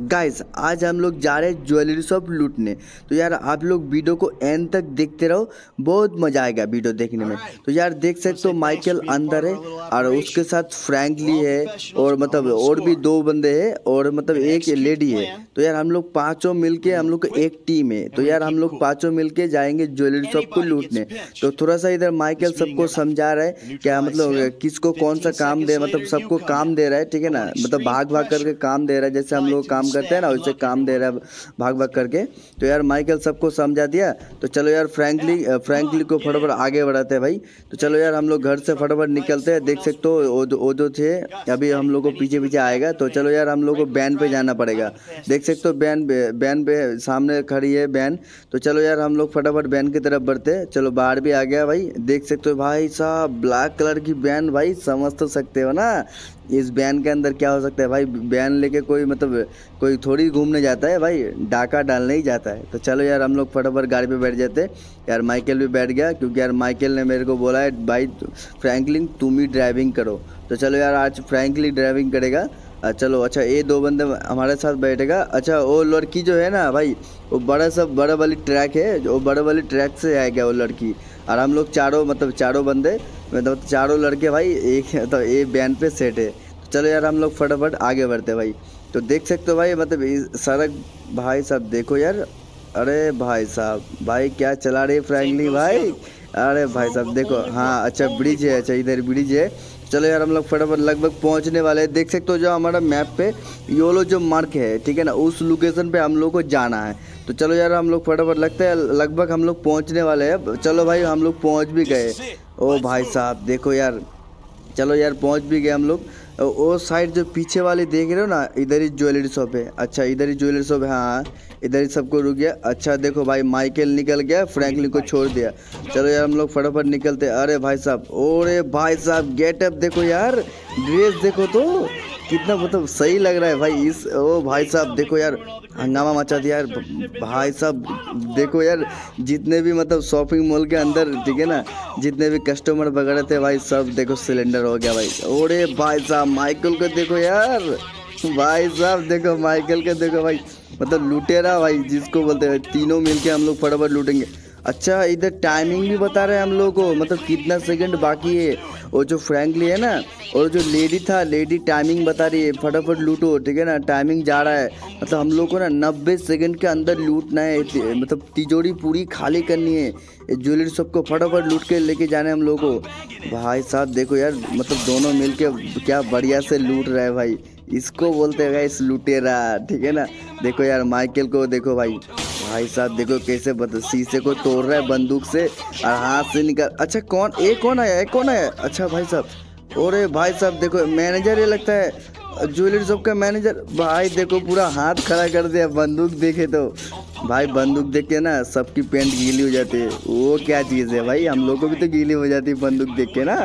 Guys आज हम लोग जा रहे हैं ज्वेलरी शॉप लूटने। तो यार आप लोग वीडियो को एंड तक देखते रहो। बहुत मज़ा आएगा वीडियो देखने में। तो यार देख सकते हो माइकल अंदर है और उसके साथ फ्रैंकली है और मतलब और भी दो बंदे हैं और मतलब एक लेडी है। तो यार हम लोग पाँचों मिलके हम लोग एक टीम है। तो यार हम लोग पाँचों मिलके जाएँगे ज्वेलरी शॉप को लूटने। तो थोड़ा सा इधर माइकल सबको समझा रहा है क्या मतलब किसको कौन सा काम दे मतलब सबको काम दे रहा है ठीक है ना? मतलब भाग भाग करके काम दे रहा है जैसे हम लोग काम करते हैं ना वैसे काम दे रहा है भाग भाग करके। तो यार माइकल सबको समझा दिया। तो चलो यार फ्रैंकली फ्रैंकली को फटाफट आगे बढ़ाते हैं भाई। तो चलो यार हम लोग घर से फटाफट निकलते हैं। देख सकते हो वो जो वो जो थे। अभी हम लोग को पीछे पीछे आएगा। तो चलो यार हम लोग को बैन पे जाना पड़ेगा। देख सकते हो, बैन बैन पे सामने खड़ी है बैन। तो चलो यार, हम लोग फटाफट बैन की तरफ़ बढ़ते चलो, बाहर भी आ गया भाई। देख सकते हो भाई साहब, ब्लैक कलर की बैन भाई, समझ तो सकते हो ना। इस बैन के अंदर क्या हो सकता है भाई? बैन लेके कोई मतलब कोई थोड़ी घूमने जाता है भाई? डाका डालने ही जाता है। तो चलो यार, हम लोग फटाफट गाड़ी पे बैठ जाते यार, माइकल भी बैठ गया, क्योंकि यार माइकल ने मेरे को बोला है, भाई, फ्रैंकलिन, तुम ही ड्राइविंग करो। तो चलो यार, आज फ्रैंकली ड्राइविंग करेगा। चलो अच्छा ये दो बंदे हमारे साथ बैठेगा। अच्छा वो लड़की जो है ना भाई वो बड़ा सा बड़ा वाली ट्रैक है वो बड़े वाली ट्रैक से आएगा वो लड़की। और हम लोग चारों मतलब चारों बंदे मतलब चारों लड़के भाई एक तो ये बैन पे सेट है। तो चलो यार हम लोग फटाफट आगे बढ़ते भाई। तो देख सकते हो भाई मतलब सड़क भाई साहब देखो यार। अरे भाई साहब भाई क्या चला रही फ्रैंकली भाई। अरे भाई साहब देखो हाँ अच्छा ब्रिज है अच्छा इधर ब्रिज है। चलो यार, हम लोग फटाफट लगभग पहुँचने वाले हैं। देख सकते हो जो हमारा मैप पे योलो जो मार्क है, ठीक है ना, उस लोकेशन पे हम लोग को जाना है। तो चलो यार, हम लोग फटाफट लगते हैं, लगभग हम लोग पहुँचने वाले हैं। चलो भाई, हम लोग पहुँच भी गए। ओ भाई साहब, देखो यार, चलो यार, पहुँच भी गए हम लोग। वो साइड जो पीछे वाले देख रहे हो ना, इधर ही ज्वेलरी शॉप है। अच्छा इधर ही ज्वेलरी शॉप है हाँ इधर ही सबको रुक गया। अच्छा देखो भाई, माइकल निकल गया फ्रैंकलिन को छोड़ दिया। चलो यार, हम लोग फटाफट निकलते अरे भाई साहब अरे भाई साहब गेटअप देखो यार ड्रेस देखो तो कितना मतलब सही लग रहा है भाई, इस, ओ भाई साहब, देखो यार, हंगामा मचा दिया यार, भाई साहब, देखो यार, जितने भी मतलब शॉपिंग मॉल के अंदर, ठीक है ना, जितने भी कस्टमर वगैरह थे भाई, सब देखो सिलेंडर हो गया भाई, ओरे भाई साहब माइकल को देखो यार। भाई साहब, देखो माइकल को देखो भाई। मतलब लुटेरा भाई, जिसको बोलते हैं, तीनों मिलके हम लोग फटाफट लूटेंगे। अच्छा इधर टाइमिंग भी बता रहे हैं हम लोग को। मतलब कितना सेकंड बाकी है। और जो फ्रैंकली है ना, और जो लेडी था लेडी टाइमिंग बता रही है। फटाफट लूटो, ठीक है ना? टाइमिंग जा रहा है। मतलब हम लोग को ना नब्बे सेकंड के अंदर लूटना है। मतलब तिजोरी पूरी खाली करनी है। ज्वेलरी शॉप को फटाफट लूट के लेके जाना है हम लोग को। भाई साहब, देखो यार मतलब दोनों मिल के क्या बढ़िया से लूट रहे हैं भाई। इसको बोलते हैं इस लुटेरा, ठीक है ना? देखो यार माइकल को देखो भाई। भाई साहब, देखो कैसे शीशे को तोड़ रहा है बंदूक से और हाथ से निकल अच्छा कौन एक कौन आया एक कौन आया अच्छा भाई साहब और भाई साहब, देखो, मैनेजर ये लगता है, ज्वेलरी शॉप का मैनेजर। भाई देखो, पूरा हाथ खड़ा कर दिया, बंदूक देखे तो। भाई बंदूक देख के ना, सबकी पेंट गीली हो जाती है। वो क्या चीज़ है भाई, हम लोग को भी तो गीली हो जाती है बंदूक देख के ना।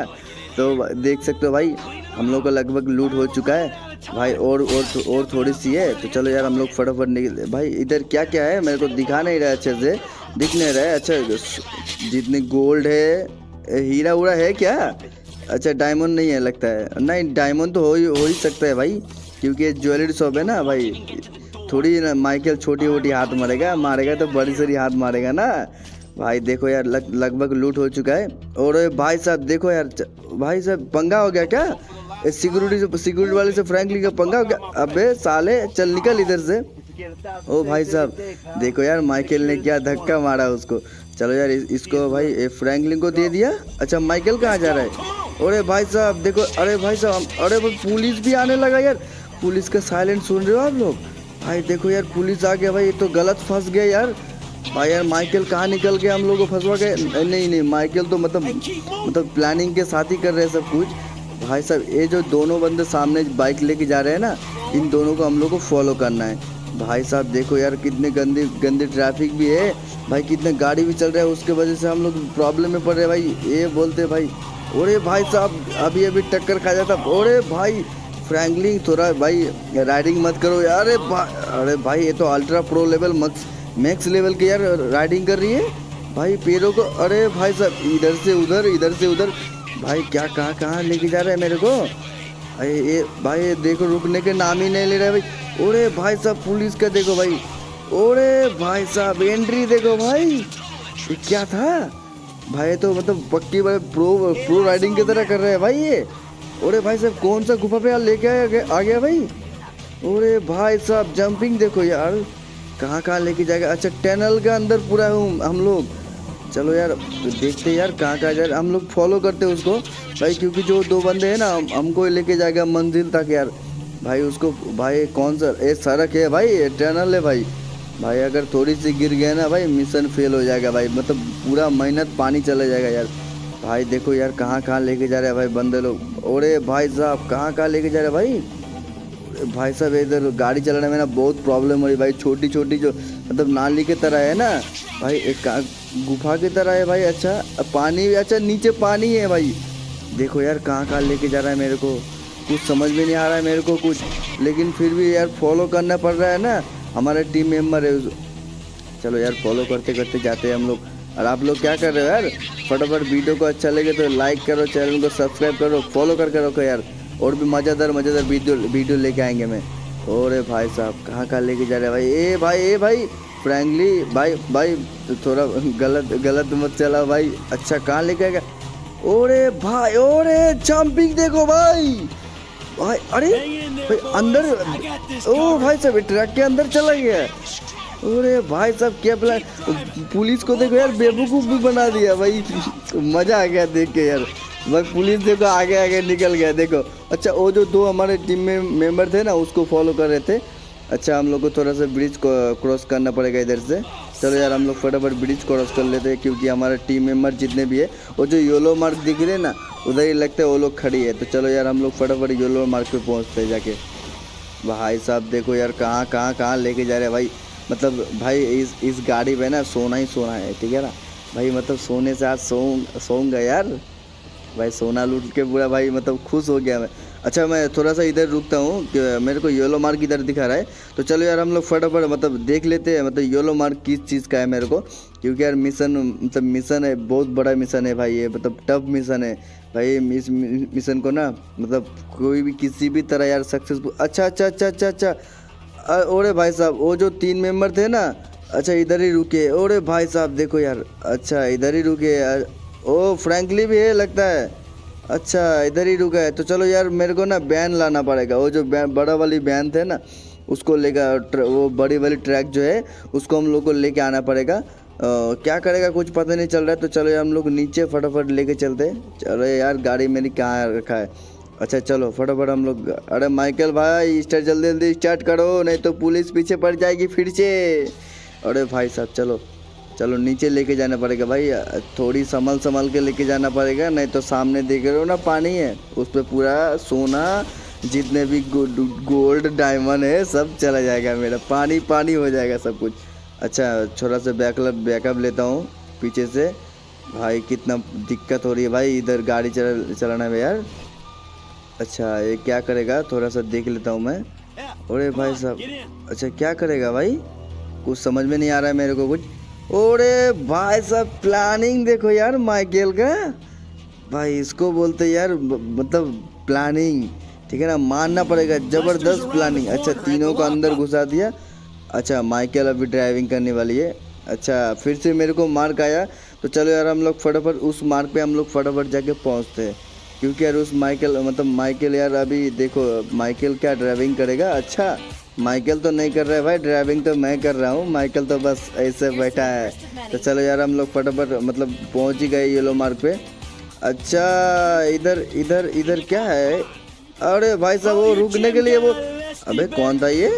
तो देख सकते हो भाई, हम लोग का लगभग लूट हो चुका है। भाई, और और और थोड़ी सी है। तो चलो यार, हम लोग फटाफट निकल भाई, इधर क्या क्या है? मेरे को दिखा नहीं रहा अच्छे से। दिख नहीं रहा है। अच्छा जितने गोल्ड है हीरा उड़ा है क्या? अच्छा डायमंड नहीं है लगता है। नहीं डायमंड तो हो ही हो ही सकता है भाई, क्योंकि ज्वेलरी शॉप है ना भाई। थोड़ी ना माइकल छोटी वोटी हाथ मारेगा। मारेगा तो बड़ी सारी हाथ मारेगा ना। भाई, देखो यार, लग, लगभग लूट हो चुका है। और भाई साहब, देखो यार भाई साहब, पंगा हो गया क्या? सिक्योरिटी से, सिक्योरिटी वाले से फ्रैंकली का पंगा हो गया? अबे, साले, चल निकल इधर से। ओ भाई साहब, देखो यार, माइकल ने क्या धक्का मारा उसको। चलो यार इसको भाई फ्रैंकलिन को दे दिया। अच्छा माइकल कहाँ जा रहा है? अरे भाई साहब, देखो, अरे भाई साहब अरे भाई, पुलिस भी आने लगा यार। पुलिस का साइलेंट सुन रहे हो आप लोग? भाई, देखो यार, पुलिस आ गया भाई, ये तो गलत फंस गया यार। भाई यार, माइकल कहाँ निकल गया? हम लोग को फंसवा गए नहीं नहीं, माइकल तो मतलब मतलब प्लानिंग के साथ ही कर रहे हैं सब कुछ। भाई साहब, ये जो दोनों बंदे सामने बाइक लेके जा रहे हैं ना, इन दोनों को हम लोग को फॉलो करना है। भाई साहब, देखो यार, कितने गंदी गंदी ट्रैफ़िक भी है। भाई, कितने गाड़ी भी चल रहा है, उसके वजह से हम लोग प्रॉब्लम में पड़ रहे भाई, ये बोलते भाई अरे भाई साहब, अभी अभी टक्कर खा जाता अरे भाई फ्रैंकलिंग थोड़ा भाई राइडिंग मत करो यार। अरे भाई, ये तो ultra pro level max max level के यार राइडिंग कर रही है? भाई पैरों को, अरे भाई साहब, इधर से उधर, इधर से उधर। भाई क्या, कहाँ कहाँ लेके जा रहे हैं मेरे को? अरे ये, भाई देखो, रुकने के नाम ही नहीं ले रहे भाई। ओरे भाई साहब, पुलिस का देखो भाई। ओरे भाई साहब एंट्री देखो भाई। ये क्या था? भाई तो मतलब पक्की भाई प्रो प्रो राइडिंग की तरह कर रहे हैं भाई ये। ओरे भाई साहब, कौन सा गुफा पे यार लेके आ आ गया भाई? ओरे भाई साहब जंपिंग देखो यार। कहाँ कहाँ लेके जाएगा? अच्छा टनल के अंदर पूरा हूँ हम लोग। चलो यार देखते यार कहाँ कहाँ जाए हम लोग फॉलो करते उसको। भाई क्योंकि जो दो बंदे हैं ना हम, हमको लेके जाएगा मंजिल तक यार। भाई उसको भाई कौन सा ये सड़क है भाई ये टनल है भाई। भाई अगर थोड़ी सी गिर गया ना भाई मिशन फेल हो जाएगा भाई। मतलब पूरा मेहनत पानी चला जाएगा यार। भाई देखो यार कहाँ कहाँ लेके जा रहे हैं भाई बंदे लोग। ओरे भाई साहब कहाँ कहाँ लेके जा रहे हैं भाई? भाई साहब, इधर गाड़ी चलाने में ना बहुत प्रॉब्लम हो रही भाई। छोटी छोटी जो मतलब नाली की तरह है ना। भाई, एक गुफा की तरह है भाई अच्छा। पानी अच्छा नीचे पानी है भाई। देखो यार, कहाँ कहाँ लेके जा रहा है मेरे को। कुछ समझ में नहीं आ रहा है मेरे को कुछ। लेकिन फिर भी यार फॉलो करना पड़ रहा है ना। हमारा टीम मेंबर है। चलो यार फॉलो करते करते जाते हैं हम लोग। और आप लोग क्या कर रहे हो यार? फटाफट वीडियो को अच्छा लगे तो लाइक करो चैनल को सब्सक्राइब करो फॉलो करके रखो यार। और भी मज़ेदार मज़ेदार वीडियो वीडियो लेके आएँगे मैं और भाई साहब, कहाँ कहाँ लेके जा रहे भाई? ए भाई ए भाई, फ्रेंकली, भाई भाई, थोड़ा गलत गलत मत चला भाई। अच्छा कहाँ लेके आएगा? ओरे भाई, ओरे जंपिंग देखो भाई। भाई, अरे, भाई, अंदर, ओ भाई साहब ट्रक के अंदर चला गया। अरे भाई साहब, क्या प्लान पुलिस को देखो यार, बेवकूफ़ भी बना दिया भाई। मज़ा आ गया देख के यार। भाई पुलिस देखो, आगे आगे निकल गया, देखो। अच्छा वो जो दो हमारे टीम में मेंबर थे ना, उसको फॉलो कर रहे थे। अच्छा हम लोग को थोड़ा सा ब्रिज क्रॉस करना पड़ेगा इधर से। चलो यार, हम लोग फटाफट ब्रिज क्रॉस कर लेते हैं, क्योंकि हमारे टीम मेंबर जितने भी है, वो जो येलो मार्क दिख रहे ना, उधर ही लगता है वो लोग खड़ी है। तो चलो यार, हम लोग फटाफट येलो मार्क पे पहुँचते हैं जाके। भाई साहब, देखो यार, कहाँ कहाँ कहाँ लेके जा रहे हैं भाई। मतलब भाई, इस इस गाड़ी पे ना सोना ही सोना है, ठीक है ना? भाई मतलब सोने से आज सो सोऊँगा यार। भाई, सोना लूट के पूरा भाई मतलब खुश हो गया मैं। अच्छा मैं थोड़ा सा इधर रुकता हूँ मेरे को येलो मार्क इधर दिखा रहा है। तो चलो यार, हम लोग फटाफट मतलब देख लेते हैं मतलब येलो मार्क किस चीज़ का है मेरे को। क्योंकि यार मिशन मतलब मिशन है, बहुत बड़ा मिशन है भाई, ये मतलब टफ मिशन है। भाई, इस मिशन को ना मतलब कोई भी किसी भी तरह यार सक्सेसफुल अच्छा अच्छा अच्छा अच्छा अच्छा। ओरे भाई साहब, वो जो तीन मेंबर थे ना अच्छा इधर ही रुके। ओरे भाई साहब, देखो यार अच्छा इधर ही रुके यार। ओ फ्रैंकली भी है लगता है। अच्छा इधर ही रुका है। तो चलो यार मेरे को ना बैन लाना पड़ेगा। वो जो बड़ा वाली बैन थे ना उसको लेकर वो बड़ी वाली ट्रैक जो है उसको हम लोग को लेके आना पड़ेगा। अ, क्या करेगा कुछ पता नहीं चल रहा है। तो चलो यार हम लोग नीचे फटाफट लेके चलते चलो यार गाड़ी मेरी कहाँ रखा है? अच्छा चलो फटाफट हम लोग अरे माइकल भाई स्टार्ट जल्दी जल्दी स्टार्ट करो नहीं तो पुलिस पीछे पड़ जाएगी फिर से। अरे भाई साहब चलो। चलो नीचे लेके जाना पड़ेगा भाई थोड़ी संभल संभल के लेके जाना पड़ेगा नहीं तो सामने देख रहे हो ना पानी है उस पर पूरा सोना जितने भी गो, गोल्ड डायमंड है सब चला जाएगा मेरा पानी पानी हो जाएगा सब कुछ। अच्छा थोड़ा सा बैकअप बैकअप लेता हूँ पीछे से। भाई कितना दिक्कत हो रही है भाई इधर गाड़ी चल चलाना में यार। अच्छा ये क्या करेगा थोड़ा सा देख लेता हूँ मैं। अरे भाई साहब अच्छा क्या करेगा भाई? कुछ समझ में नहीं आ रहा है मेरे को कुछ। ओरे भाई साहब प्लानिंग देखो यार माइकेल का। भाई इसको बोलते यार मतलब प्लानिंग ठीक है ना? मानना पड़ेगा ज़बरदस्त प्लानिंग अच्छा तीनों को अंदर घुसा दिया। अच्छा माइकेल अभी ड्राइविंग करने वाली है। अच्छा फिर से मेरे को मार्क आया। तो चलो यार हम लोग फटाफट उस मार्क पे हम लोग फटाफट जाके पहुँचते हैं। क्योंकि यार उस माइकल मतलब माइकल यार अभी देखो माइकल क्या ड्राइविंग करेगा? अच्छा माइकल तो नहीं कर रहा है भाई ड्राइविंग तो मैं कर रहा हूँ। माइकल तो बस ऐसे बैठा है। तो चलो यार हम लोग फटाफट मतलब पहुँच ही गए येलो मार्ग पे। अच्छा इधर इधर इधर क्या है? अरे भाई साहब वो रुकने के लिए वो अबे कौन था ये?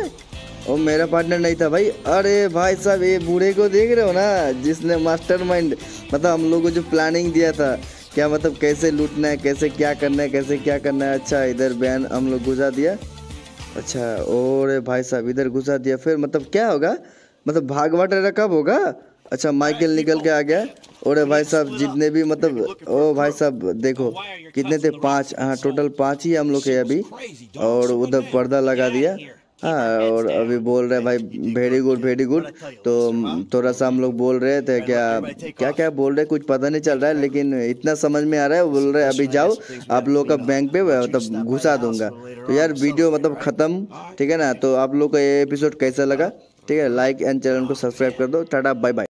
वो मेरा पार्टनर नहीं था भाई। अरे भाई साहब ये बूढ़े को देख रहे हो ना जिसने मास्टरमाइंड मतलब हम लोग को जो प्लानिंग दिया था क्या मतलब कैसे लूटना है कैसे क्या करना है कैसे क्या करना है। अच्छा इधर बयान हम लोग घुसा दिया। अच्छा और भाई साहब, इधर घुसा दिया, फिर मतलब क्या होगा? मतलब भागवा वाटर कब होगा? अच्छा माइकल निकल के आ गया। और भाई साहब, जितने भी मतलब ओ भाई साहब, देखो, कितने थे? पाँच हाँ टोटल पाँच ही हम लोग है अभी। और उधर पर्दा लगा दिया। हाँ और अभी बोल रहे भाई वेरी गुड वेरी गुड तो थोड़ा सा हम लोग बोल रहे थे क्या क्या क्या बोल रहे कुछ पता नहीं चल रहा है लेकिन इतना समझ में आ रहा है बोल रहे अभी जाओ आप लोग का बैंक पे मतलब घुसा दूँगा। तो यार वीडियो मतलब ख़त्म ठीक है ना? तो आप लोग का ये एपिसोड कैसा लगा? ठीक है लाइक एंड चैनल को सब्सक्राइब कर दो। Tata bye bye